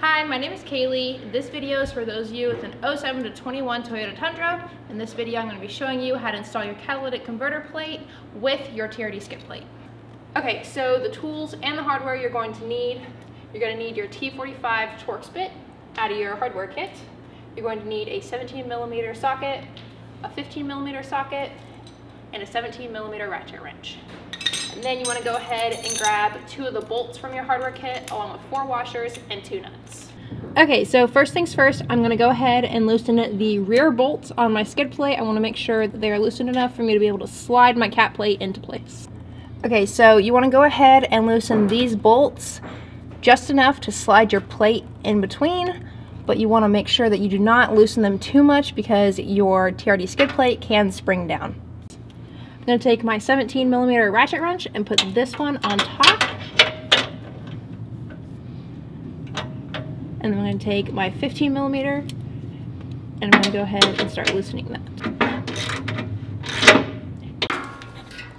Hi, my name is Kaylee. This video is for those of you with an 07 to 21 Toyota Tundra. In this video, I'm going to be showing you how to install your catalytic converter plate with your TRD skid plate. Okay, so the tools and the hardware you're going to need, you're going to need your T45 Torx bit out of your hardware kit. You're going to need a 17 millimeter socket, a 15 millimeter socket, and a 17 millimeter ratchet wrench. And then you want to go ahead and grab two of the bolts from your hardware kit along with four washers and two nuts. Okay, so first things first, I'm going to go ahead and loosen the rear bolts on my skid plate. I want to make sure that they are loosened enough for me to be able to slide my cat plate into place. Okay, so you want to go ahead and loosen these bolts just enough to slide your plate in between, but you want to make sure that you do not loosen them too much because your TRD skid plate can spring down. I'm going to take my 17 millimeter ratchet wrench and put this one on top. And then I'm going to take my 15 millimeter and I'm going to go ahead and start loosening that.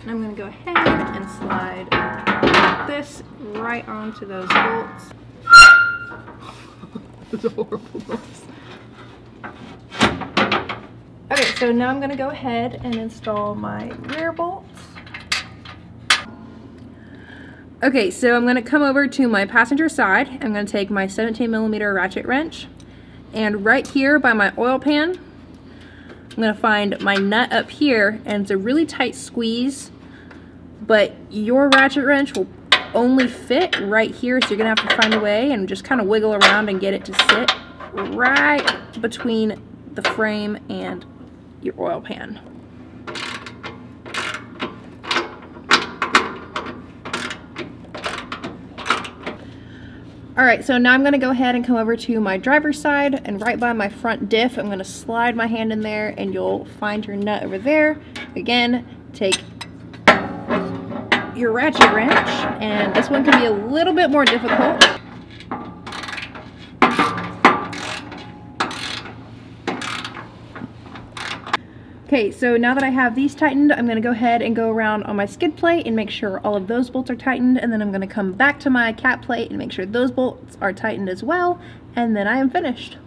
And I'm going to go ahead and slide this right onto those bolts. That's a horrible noise. Okay, so now I'm going to go ahead and install my rear bolts. Okay, so I'm going to come over to my passenger side. I'm going to take my 17 millimeter ratchet wrench and right here by my oil pan, I'm going to find my nut up here and it's a really tight squeeze, but your ratchet wrench will only fit right here so you're going to have to find a way and just kind of wiggle around and get it to sit right between the frame and your oil pan. Alright, so now I'm to go ahead and come over to my driver's side and right by my front diff, I'm to slide my hand in there and you'll find your nut over there. Again, take your ratchet wrench and this one can be a little bit more difficult. Okay, so now that I have these tightened, I'm gonna go ahead and go around on my skid plate and make sure all of those bolts are tightened, and then I'm gonna come back to my cat plate and make sure those bolts are tightened as well, and then I am finished.